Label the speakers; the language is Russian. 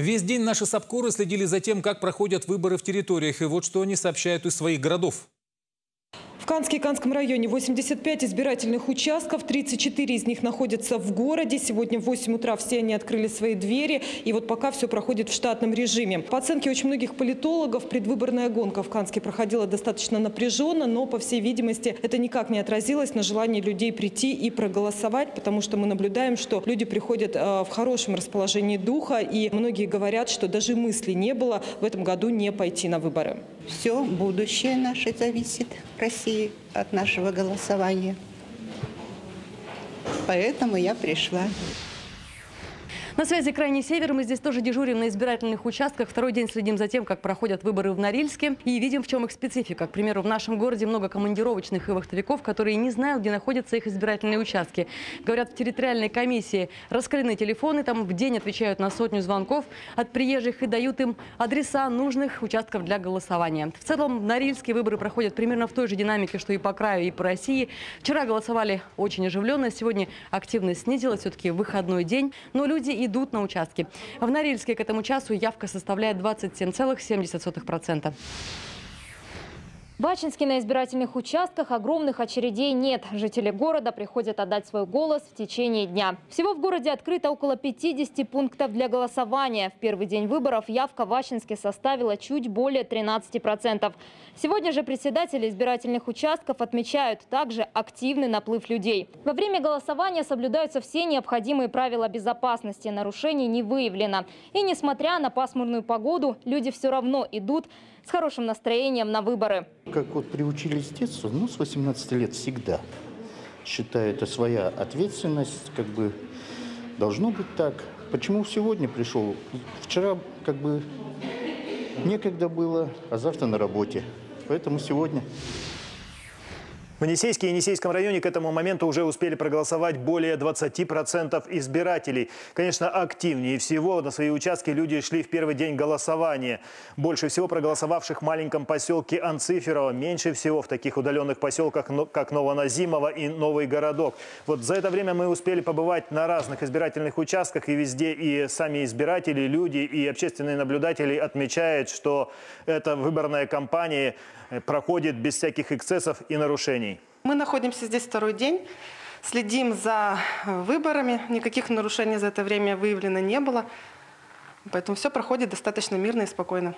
Speaker 1: Весь день наши САПКОРы следили за тем, как проходят выборы в территориях. И вот что они сообщают из своих городов.
Speaker 2: Канске и Канском районе 85 избирательных участков, 34 из них находятся в городе. Сегодня в 8 утра все они открыли свои двери. И вот пока все проходит в штатном режиме. По оценке очень многих политологов, предвыборная гонка в Канске проходила достаточно напряженно, но, по всей видимости, это никак не отразилось на желании людей прийти и проголосовать, потому что мы наблюдаем, что люди приходят э, в хорошем расположении духа, и многие говорят, что даже мысли не было в этом году не пойти на выборы.
Speaker 3: Все будущее наше зависит в России от нашего голосования. Поэтому я пришла.
Speaker 4: На связи «Крайний север». Мы здесь тоже дежурим на избирательных участках. Второй день следим за тем, как проходят выборы в Норильске. И видим, в чем их специфика. К примеру, в нашем городе много командировочных и вахтовиков, которые не знают, где находятся их избирательные участки. Говорят, в территориальной комиссии раскрыли телефоны. Там в день отвечают на сотню звонков от приезжих и дают им адреса нужных участков для голосования. В целом, в Норильске выборы проходят примерно в той же динамике, что и по краю, и по России. Вчера голосовали очень оживленно. Сегодня активность снизилась. Все-таки выходной день. Но люди идут на участки. В Норильске к этому часу явка составляет 27,7%.
Speaker 5: В Ачинске на избирательных участках огромных очередей нет. Жители города приходят отдать свой голос в течение дня. Всего в городе открыто около 50 пунктов для голосования. В первый день выборов явка в Ачинске составила чуть более 13%. Сегодня же председатели избирательных участков отмечают также активный наплыв людей. Во время голосования соблюдаются все необходимые правила безопасности. Нарушений не выявлено. И несмотря на пасмурную погоду, люди все равно идут с хорошим настроением на выборы.
Speaker 6: Как вот приучились с детства, ну, с 18 лет всегда. Считаю, это своя ответственность, как бы должно быть так. Почему сегодня пришел? Вчера как бы некогда было, а завтра на работе. Поэтому сегодня
Speaker 7: в Енисейске и Енисейском районе к этому моменту уже успели проголосовать более 20% избирателей. Конечно, активнее всего на свои участки люди шли в первый день голосования. Больше всего проголосовавших в маленьком поселке Анциферово. Меньше всего в таких удаленных поселках, как Новоназимово и Новый Городок. Вот за это время мы успели побывать на разных избирательных участках и везде. И сами избиратели, люди и общественные наблюдатели отмечают, что эта выборная кампания проходит без всяких эксцессов и нарушений.
Speaker 2: Мы находимся здесь второй день, следим за э, выборами, никаких нарушений за это время выявлено не было, поэтому все проходит достаточно мирно и спокойно.